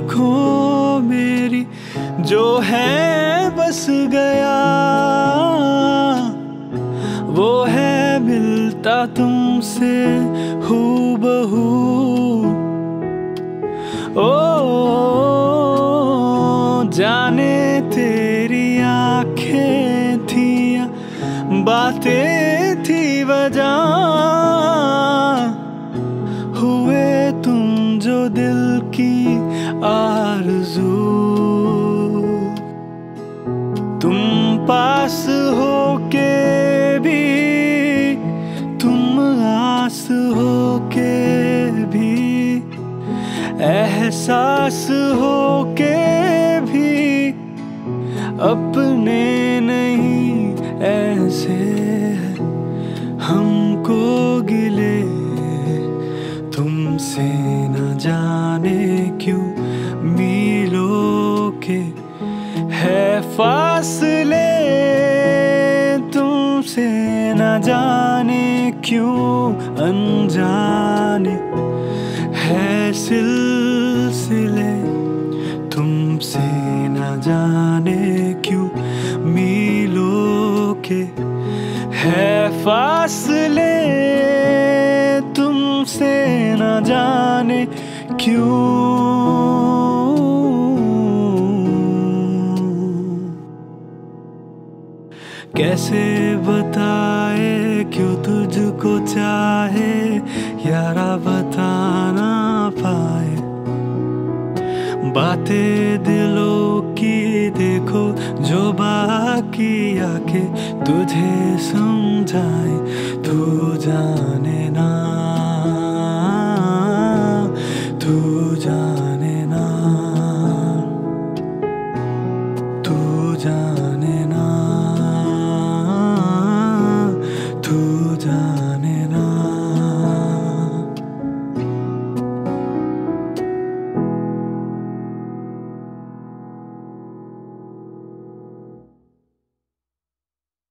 आँखों मेरी, जो है बस गया। वो है मिलता तुमसे हू बहू ओ, जाने तेरी आँखें थी, बातें थी, वजह की आरज़ू। तुम पास हो के भी, तुम आस हो के भी, एहसास हो के भी, अपने नहीं ऐसे हमको तुमसे न जाने क्यों मिलो के है फासले? तुमसे न जाने क्यों अनजाने है सिलसिले? तुमसे न जाने क्यों मिलो के है फासले? तुमसे न जाने क्यों। कैसे बताए क्यों तुझको चाहे, यारा बताना पाए। बातें दिलों की देखो, जो बाकी आके तुझे समझाए, तू जाने